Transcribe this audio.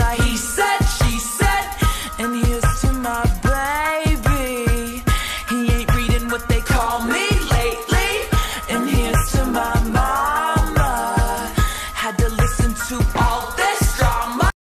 out.